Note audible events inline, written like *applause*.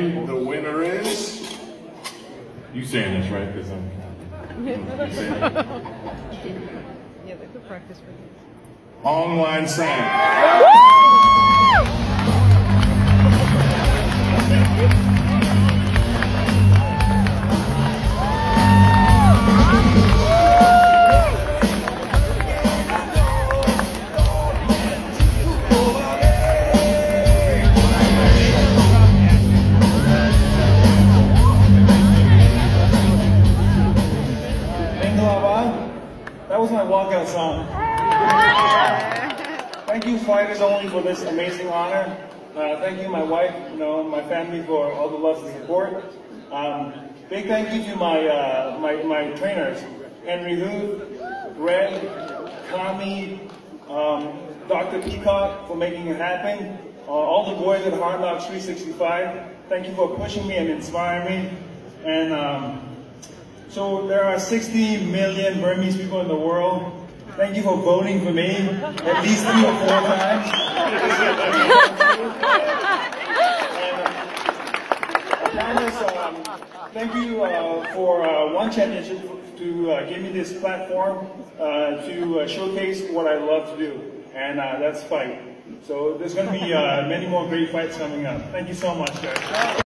And the winner is. You saying this right? Because I'm. *laughs* You. Yeah, they could practice for this. Aung La N Sang. Bengalaba, that was my walkout song. Thank you, Fighters Only, for this amazing honor. Uh, thank you, my wife, you know, my family for all the love and support. Um, big thank you to my, uh, my, my trainers, Henri Hooft, Greg, Kami, um, Dr. Peacock for making it happen. Uh, all the boys at Hard Knocks 365, thank you for pushing me and inspiring me. And um, so there are 60 million Burmese people in the world. Thank you for voting for me at least three or four times. Uh, thank you uh, for uh, One Championship to uh, give me this platform uh, to uh, showcase what I love to do, and that's fight. So there's going to be many more great fights coming up. Thank you so much, guys.